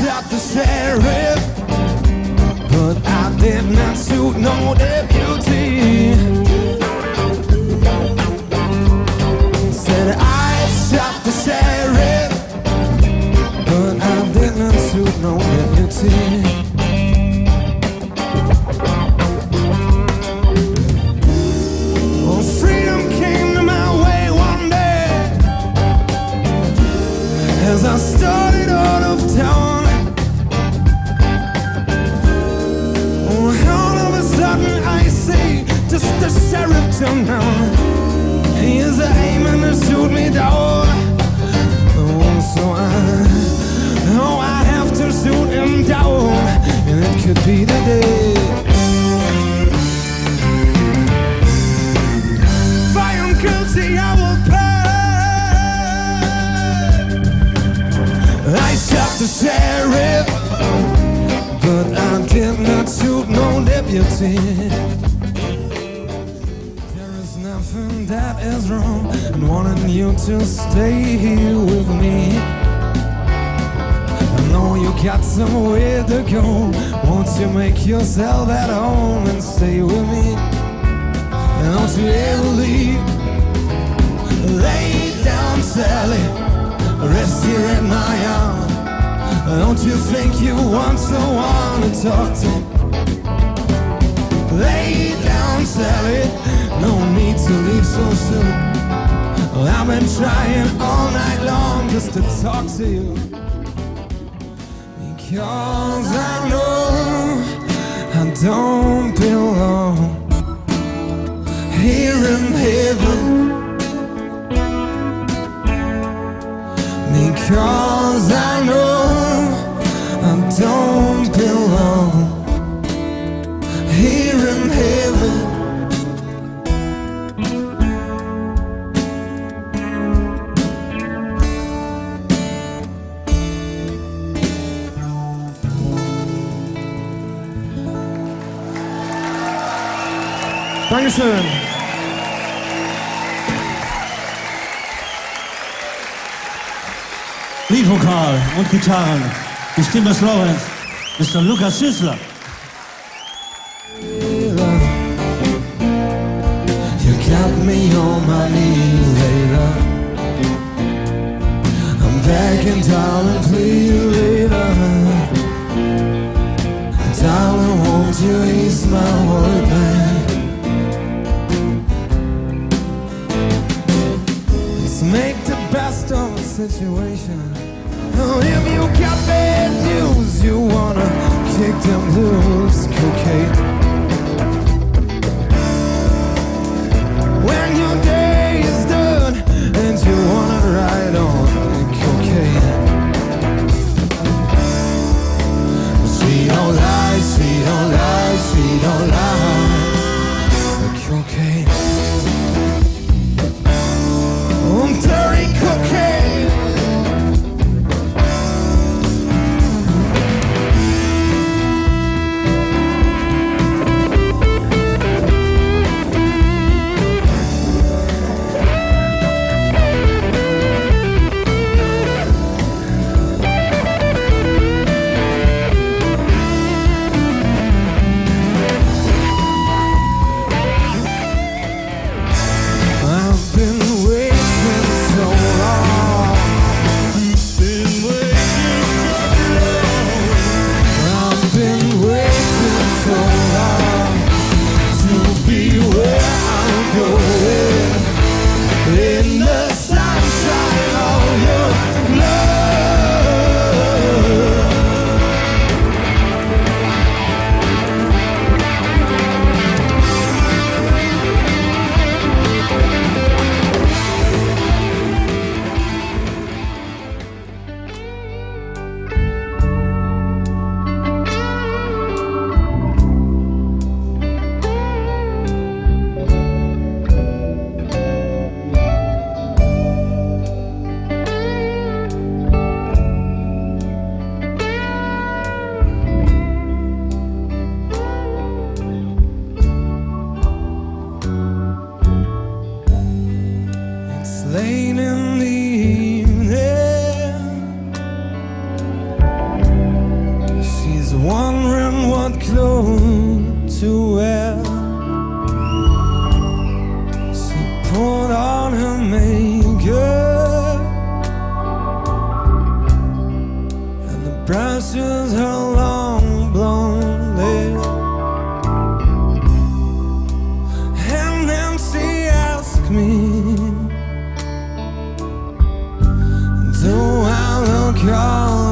shot the sheriff But I did not shoot no deputy Said I shot the sheriff But I did not shoot no deputy as I started out of town the sheriff turn down. He is aiming to me down. Oh, so I, oh, I have to shoot him down, and it could be the day. If I am guilty, I will pay. I shot the sheriff, but I did not shoot no deputy. That is wrong in wanting you to stay here with me. I know you got somewhere to go. Won't you make yourself at home and stay with me? And don't you ever leave. Lay down, Sally. Rest here in my arms. Don't you think you want someone to talk to? Lay so soon. I've been trying all night long just to talk to you. Because I know I don't belong here in heaven because Dankeschön. Leadvokal und Gitarren. Die Stimme des Lorenz, Mr. Lukas Schüssler. You got me on my knees, later. I'm begging, darling, please, situation. If you got bad news, you wanna kick them loose, cocaine. When your day is done and you wanna know is wondering what clothes to wear. She put on her makeup and the brushes her long blonde hair. And then she asked me, Do I look all